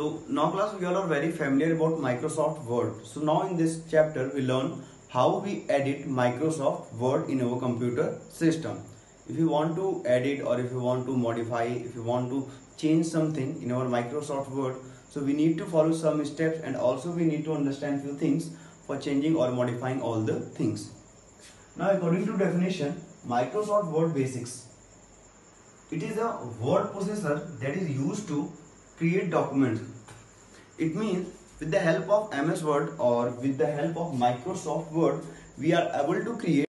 So now class we all are very familiar about Microsoft Word. So now in this chapter we learn how we edit Microsoft Word in our computer system. If you want to edit or if you want to modify, if you want to change something in our Microsoft Word, so we need to follow some steps and also we need to understand few things for changing or modifying all the things. Now according to definition, Microsoft Word Basics. It is a word processor that is used to create documents. It means with the help of MS Word or with the help of Microsoft Word, we are able to create